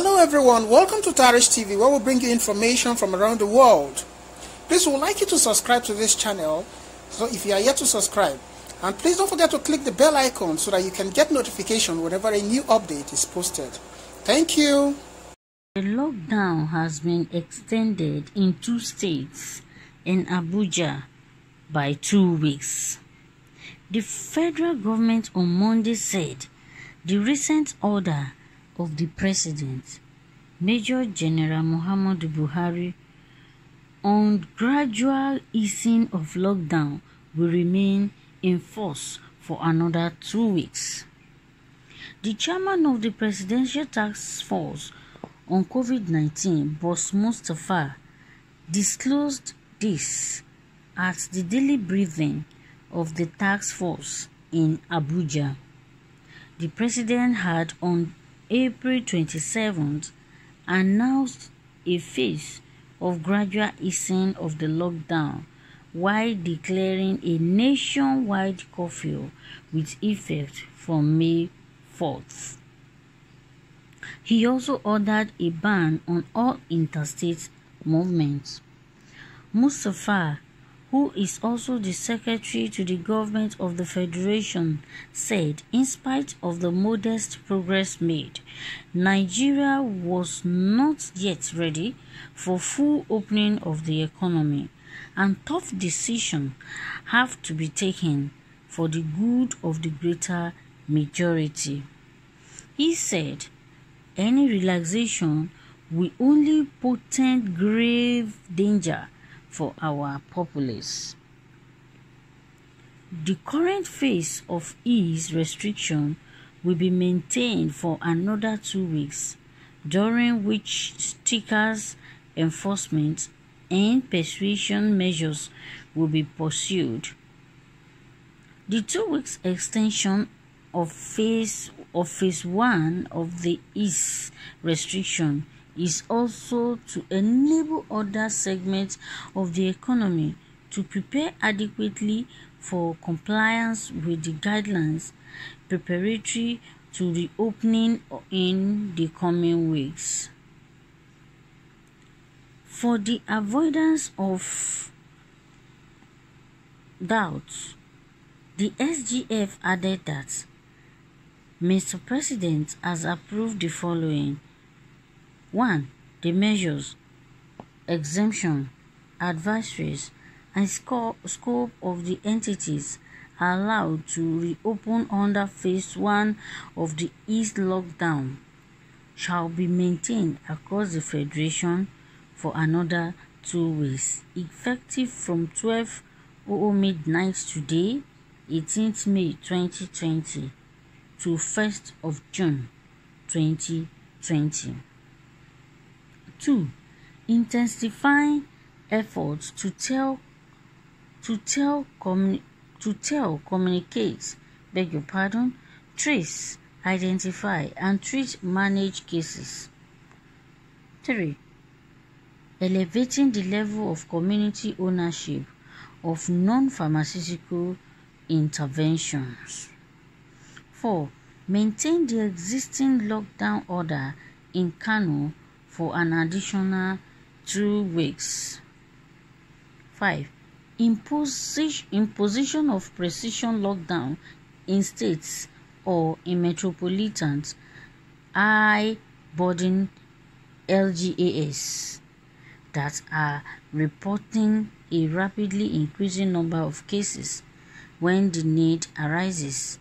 Hello everyone, welcome to Tarich TV where we bring you information from around the world. Please we would like you to subscribe to this channel so if you are yet to subscribe and please don't forget to click the bell icon so that you can get notification whenever a new update is posted. Thank you. The lockdown has been extended in two states in Abuja by two weeks. The federal government on Monday said the recent order of the President, Major General Muhammadu Buhari, on gradual easing of lockdown will remain in force for another two weeks. The chairman of the Presidential Task Force on COVID-19, Boss Mustapha, disclosed this at the daily briefing of the task force in Abuja. The president had on April 27th announced a phase of gradual easing of the lockdown while declaring a nationwide curfew with effect from May 4th. He also ordered a ban on all interstate movements. Mustapha who is also the secretary to the government of the federation, said in spite of the modest progress made, Nigeria was not yet ready for full opening of the economy and tough decisions have to be taken for the good of the greater majority. He said any relaxation will only portend grave danger for our populace. The current phase of ease restriction will be maintained for another two weeks, during which stickers enforcement and persuasion measures will be pursued. The two weeks extension of phase of phase one of the ease restriction is also to enable other segments of the economy to prepare adequately for compliance with the guidelines preparatory to reopening in the coming weeks. For the avoidance of doubts, the SGF added that Mr. President has approved the following 1. The measures, exemption, advisories, and scope of the entities allowed to reopen under Phase 1 of the East lockdown shall be maintained across the Federation for another two weeks, effective from 12 midnight today, 18th May 2020 to 1st of June 2020. 2. Intensifying efforts to tell to tell communi- to tell communicate beg your pardon trace identify and treat manage cases 3 elevating the level of community ownership of non-pharmaceutical interventions 4 maintain the existing lockdown order in Kano for an additional two weeks. 5. Imposition of precision lockdown in states or in metropolitan high burden LGAS that are reporting a rapidly increasing number of cases when the need arises.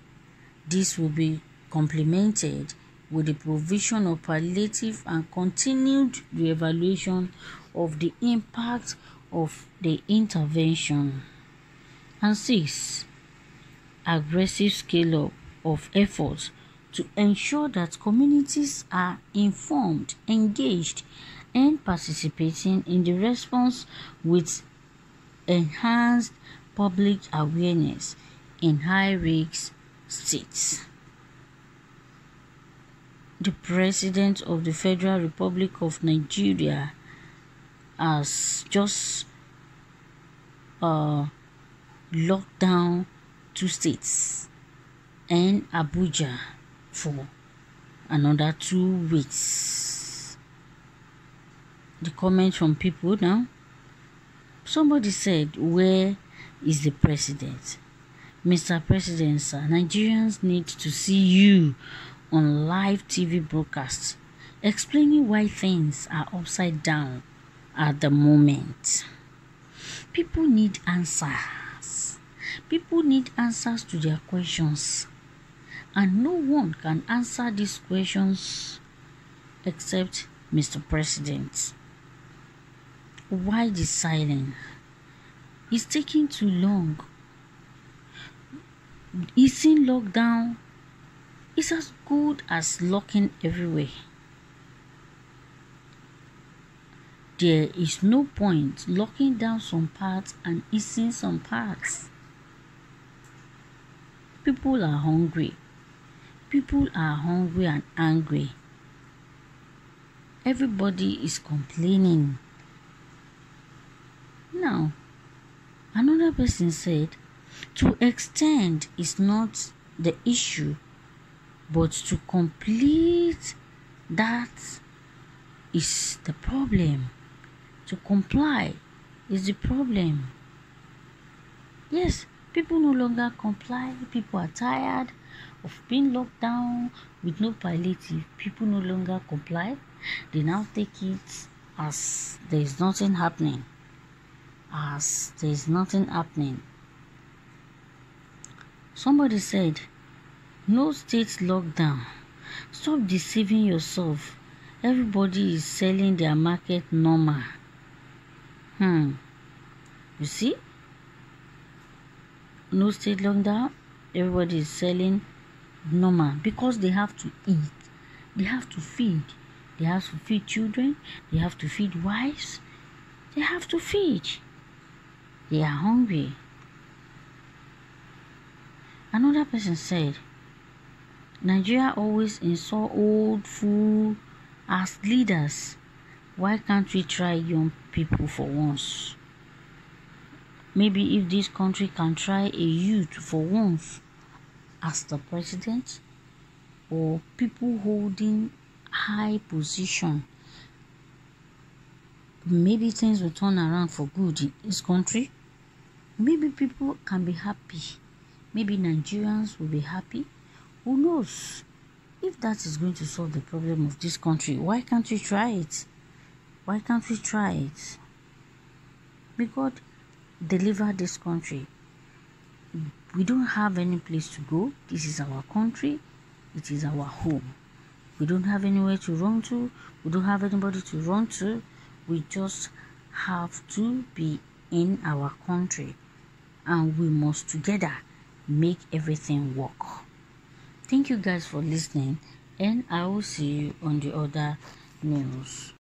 This will be complemented with the provision of palliative and continued re-evaluation of the impact of the intervention. And six, aggressive scale-up of efforts to ensure that communities are informed, engaged, and participating in the response with enhanced public awareness in high-risk states the President of the Federal Republic of Nigeria has just uh, locked down two states and Abuja for another two weeks. the comment from people now. Somebody said, Where is the president? Mr. President, sir, Nigerians need to see you on live TV broadcasts explaining why things are upside down at the moment. People need answers. People need answers to their questions. And no one can answer these questions except Mr. President. Why the silence? It's taking too long. Is in lockdown is as good as locking everywhere. There is no point locking down some parts and easing some parts. People are hungry. People are hungry and angry. Everybody is complaining. Now, another person said, to extend is not the issue, but to complete that is the problem. To comply is the problem. Yes, people no longer comply. People are tired of being locked down with no palliative. People no longer comply. They now take it as there is nothing happening. As there is nothing happening. Somebody said, No state lockdown. Stop deceiving yourself. Everybody is selling their market normal. Hmm. You see? No state lockdown. Everybody is selling normal because they have to eat. They have to feed. They have to feed children. They have to feed wives. They have to feed. They are hungry. Another person said, Nigeria always insult old fool as leaders. Why can't we try young people for once? Maybe if this country can try a youth for once as the president or people holding high position, maybe things will turn around for good in this country. Maybe people can be happy. Maybe Nigerians will be happy. Who knows? If that is going to solve the problem of this country, why can't we try it? Why can't we try it? May God deliver this country. We don't have any place to go. This is our country. It is our home. We don't have anywhere to run to. We don't have anybody to run to. We just have to be in our country. And we must together make everything work. Thank you guys for listening, and I will see you on the other news.